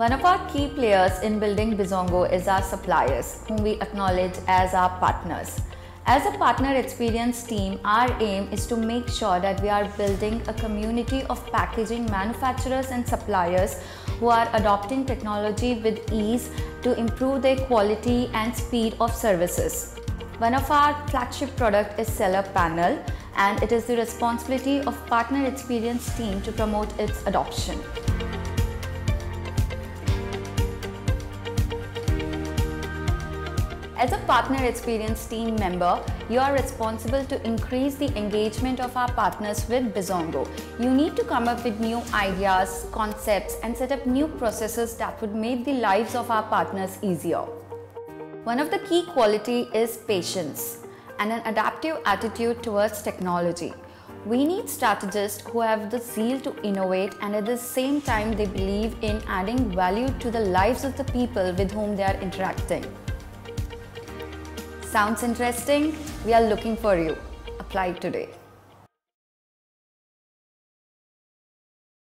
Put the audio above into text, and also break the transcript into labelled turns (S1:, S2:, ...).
S1: One of our key players in building Bizongo is our suppliers, whom we acknowledge as our partners. As a partner experience team, our aim is to make sure that we are building a community of packaging manufacturers and suppliers who are adopting technology with ease to improve their quality and speed of services. One of our flagship product is Seller Panel and it is the responsibility of partner experience team to promote its adoption. As a partner experience team member, you are responsible to increase the engagement of our partners with Bizongo. You need to come up with new ideas, concepts and set up new processes that would make the lives of our partners easier. One of the key quality is patience and an adaptive attitude towards technology. We need strategists who have the zeal to innovate and at the same time they believe in adding value to the lives of the people with whom they are interacting. Sounds interesting? We are looking for you. Apply today.